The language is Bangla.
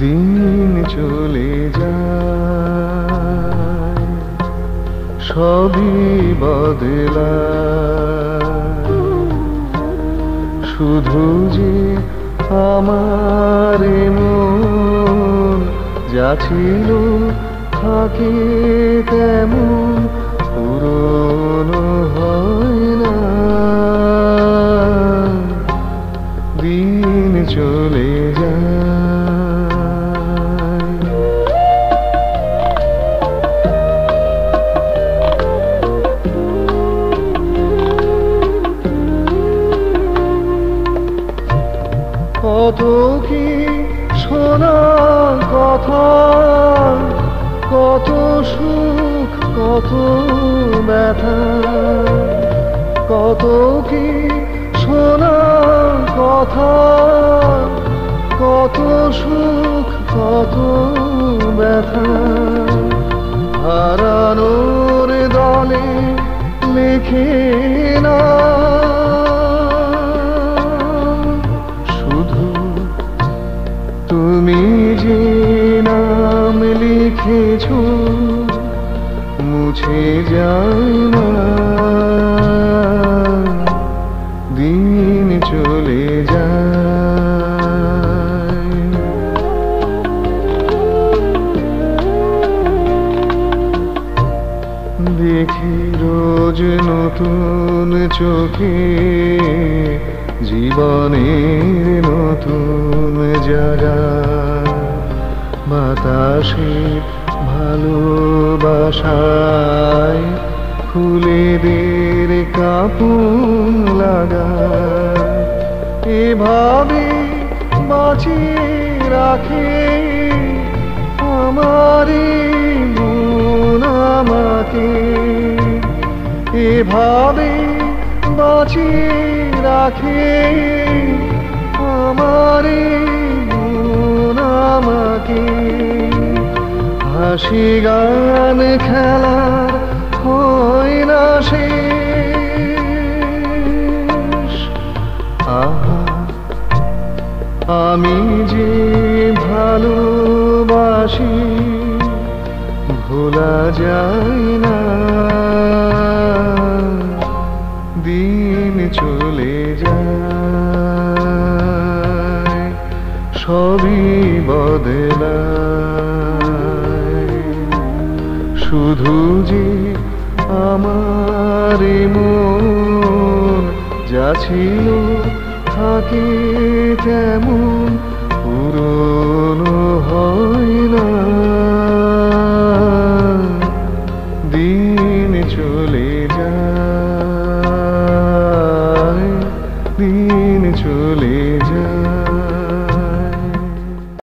দিন চলে যায়, সবই বদলা শুধু যে আমার মন যা ছিল থাকে তেমন পুরনো হয়। কত কি শোনা কথা। কত সুখ, কত ব্যথা। কত কি শোনা কথা। কত সুখ, কত ব্যথা। হারানোর দলে লিখে নাম লিখেছ মুছে যায় দিন চলে যায়। দেখি রোজ নতুন চোখে জীবনের নতুন জায়গা। বাতাসে ভালোবাসায় ফুলেদের কাপুন লাগা এভাবে বাঁচিয়ে রাখে আমারে মন আমাকে। এভাবে বাঁচিয়ে রাখে আমারে হাসি গান খেলার হয় না আহা, আমি যে ভালোবাসি, ভোলা যায় না। দিন চলে যায়, সবই বদলায়। শুধু যে আমার মন যা ছিল থাকে তেমন পুরনো হয় না।